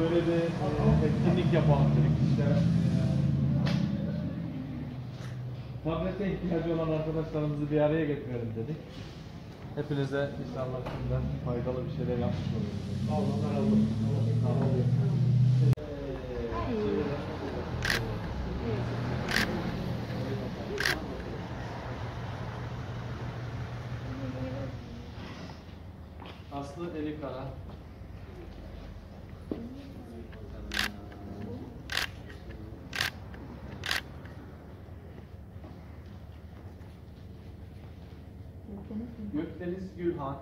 Böyle bir etkinlik yapalım dedik işte. Tablete ihtiyacı olan arkadaşlarımızı bir araya getirelim dedik. Hepinize inşallah şimdiden faydalı bir şeyler yapmış. Sağ olun, razı. Aslı eli kara. Gökdeniz Gülhan.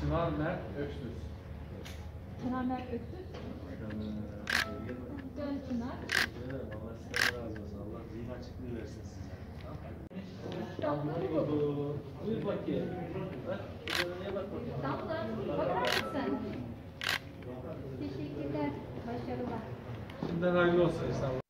Çınar Mert Öksüz. Pınar Mert Öksüz. Dön Pınar. Allah sizden razı olsun. Allah zihin açıklığı versin size. Damla. Buyur bakayım. Bak, şuraya bak bakayım. Damla. Bakar mısın? Teşekkürler. Başarılar. Şimdiden hayırlı olsun inşallah.